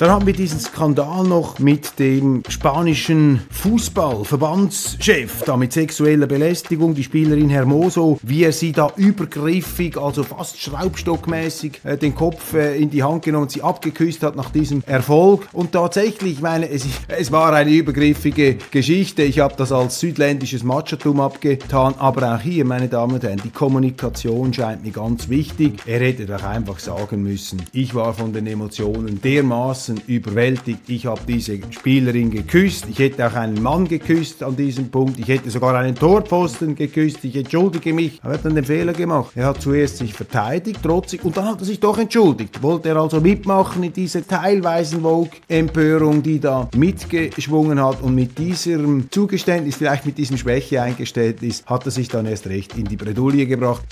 Dann haben wir diesen Skandal noch mit dem spanischen Fußballverbandschef, da mit sexueller Belästigung, die Spielerin Hermoso, wie er sie da übergriffig, also fast schraubstockmäßig äh, den Kopf äh, in die Hand genommen, sie abgeküsst hat nach diesem Erfolg. Und tatsächlich, ich meine, es, es war eine übergriffige Geschichte. Ich habe das als südländisches Machotum abgetan, aber auch hier, meine Damen und Herren, die Kommunikation scheint mir ganz wichtig. Er hätte doch einfach sagen müssen, ich war von den Emotionen dermaßen überwältigt, ich habe diese Spielerin geküsst, ich hätte auch einen Mann geküsst an diesem Punkt, ich hätte sogar einen Torpfosten geküsst, ich entschuldige mich. Er hat dann den Fehler gemacht. Er hat zuerst sich verteidigt, trotzig, und dann hat er sich doch entschuldigt. Wollte er also mitmachen in dieser teilweisen Vogue-Empörung, die da mitgeschwungen hat und mit diesem Zugeständnis, vielleicht mit diesem Schwäche eingestellt ist, hat er sich dann erst recht in die Bredouille gebracht.